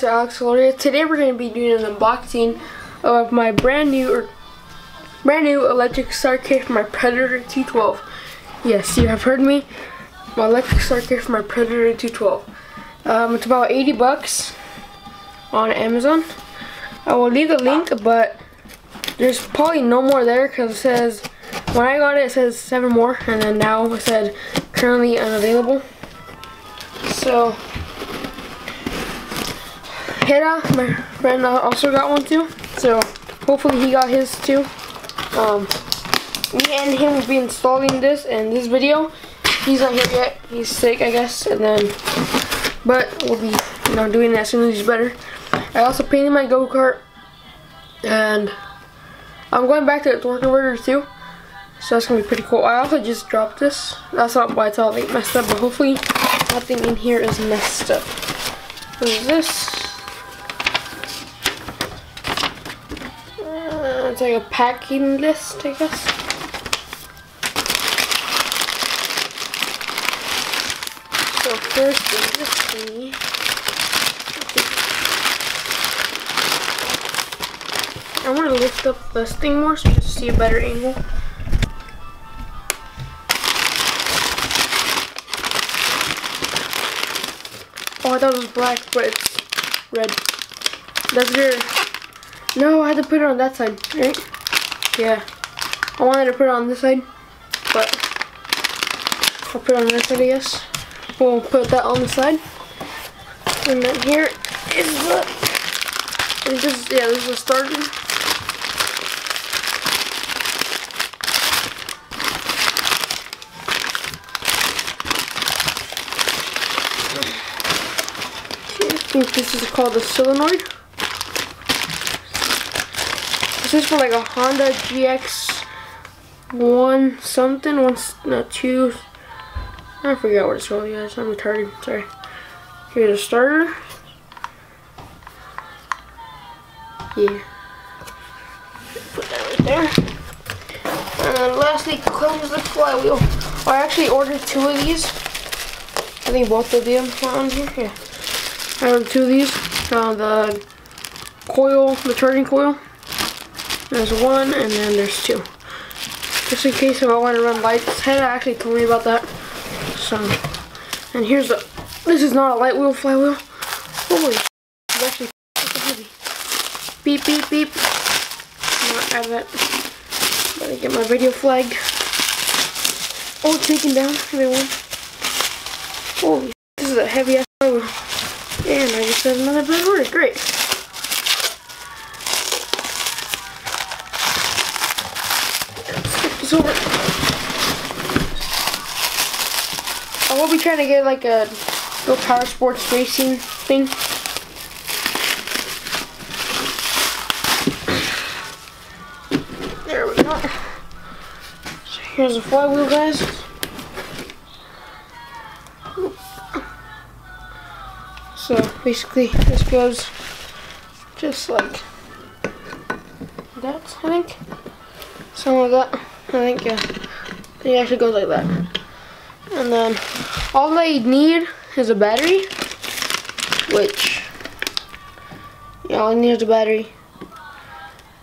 to Alex Solorio. Today we're going to be doing an unboxing of my brand new or brand new electric start kit for my Predator 212. Yes, you have heard me. My electric start kit for my Predator 212. Um, it's about 80 bucks on Amazon. I will leave the link, but there's probably no more there because it says when I got it, it says seven more, and then now it said currently unavailable. So Hera, my friend, uh, also got one too. So hopefully he got his too. Um, me and him will be installing this in this video. He's not here yet. He's sick, I guess. And then, but we'll be, you know, doing it as soon as he's better. I also painted my go kart, and I'm going back to the torque converter too. So that's gonna be pretty cool. I also just dropped this. That's not why it's all like messed up, but hopefully nothing in here is messed up. What is this? It's like a packing list, I guess. So first this thingy. I want to lift up this thing more so you can see a better angle. Oh, it was black, but it's red. That's good. No, I had to put it on that side, right? Yeah. I wanted to put it on this side, but I'll put it on this side, I guess. We'll put that on the side. And then here is the, is this, yeah, this is the starter. I think this is called a solenoid. This is for like a Honda GX one something, one no two. I forgot what it's called, guys. I'm retarded. Sorry. Here's a starter. Yeah. Put that right there. And lastly, close the flywheel. I actually ordered two of these. I think both of them on here. Yeah. I ordered two of these. Uh, the coil, the charging coil. There's one, and then there's two. Just in case if I want to run lights. Hannah actually told me about that. So, and here's the, this is not a light wheel flywheel. Holy, it's actually heavy. Beep, beep, beep. Not out of it. Gotta get my video flag. Oh, taken down, everyone. Holy, this is a heavy ass flywheel. And I just had another bad word, Great. This over. I will be trying to get like a little power sports racing thing. There we go. So here's the flywheel, guys. So basically, this goes just like that, I think. Something like that. I think, yeah. It actually goes like that. And then all I need is a battery, which, yeah, all I need is a battery.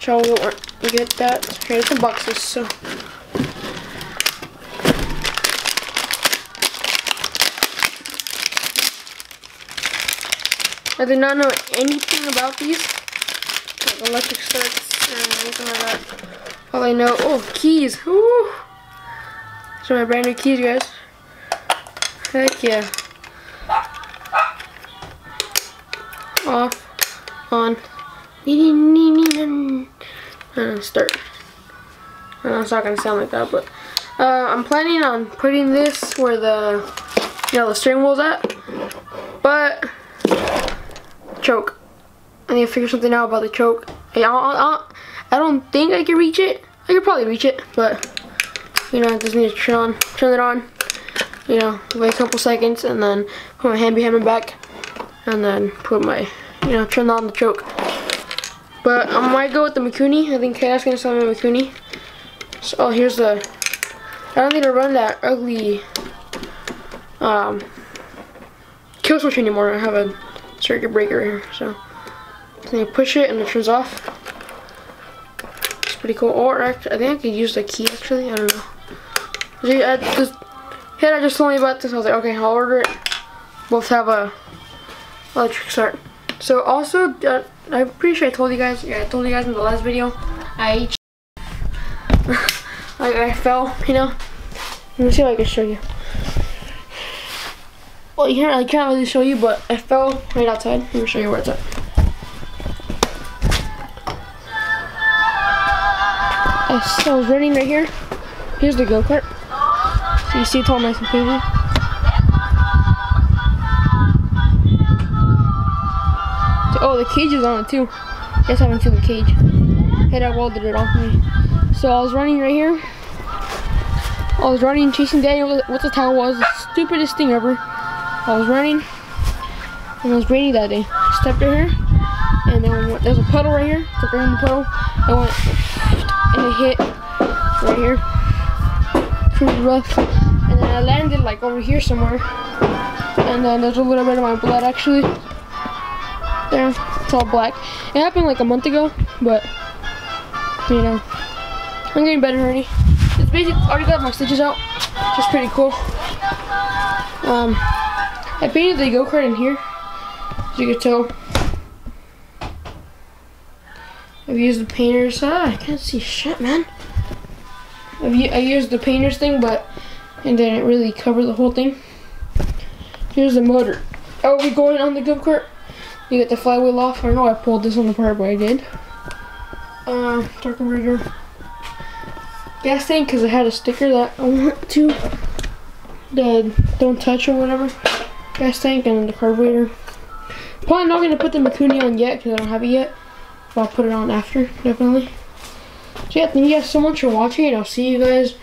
Probably won't get that. Here's some boxes, so. I did not know anything about these, like electric starts or anything like that. All I know, oh, keys. Ooh. These are my brand new keys, guys. Heck yeah. Off, on, and start. I know it's not gonna sound like that, but uh, I'm planning on putting this where the you know the steering at, but choke. I need to figure something out about the choke. I don't, I I don't think I can reach it. I could probably reach it, but you know, I just need to turn on, turn it on. You know, wait a couple seconds, and then put my hand behind my back, and then put my, you know, turn on the choke. But I might go with the Mikuni. I think Kayla's gonna sell me a Mikuni. So oh, here's the. I don't need to run that ugly um, kill switch anymore. I have a circuit breaker here, so then you push it and it turns off. It's pretty cool. Or I think I could use the key actually. I don't know. I just, Hit, I just told me about this. I was like, okay, I'll order it. Both have a electric start. So also, uh, I'm pretty sure I told you guys. Yeah, I told you guys in the last video. I like I fell. You know. Let me see if I can show you. Well, you can't, I can't really show you, but I fell right outside. Let me show you where it's at. Oh, I was running right here. Here's the go-kart. So you see it's all nice and crazy. Oh, the cage is on it too. Guess I haven't the cage. Hey, I welded it off me. So I was running right here. I was running, chasing Daniel with the towel was the stupidest thing ever. I was running, and it was raining that day. Stepped right here, and then there's a puddle right here. Stepped right the puddle. I went, it hit right here. Pretty rough. And then I landed like over here somewhere. And then there's a little bit of my blood actually. There, it's all black. It happened like a month ago, but you know, I'm getting better already. It's basically already got my stitches out, which is pretty cool. Um, I painted the go-kart in here, as you can tell. I've used the painters. Ah, I can't see shit, man. I've I used the painters thing, but and didn't really cover the whole thing. Here's the motor. Are we going on the go-kart? You get the flywheel off. I know I pulled this one apart, but I did. Uh, carburetor. Gas tank, because I had a sticker that I want to. The don't touch or whatever gas tank and the carburetor. Probably not going to put the Mikuni on yet because I don't have it yet. I'll put it on after, definitely. So yeah, thank you guys so much for watching and I'll see you guys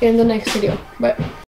in the next video. Bye.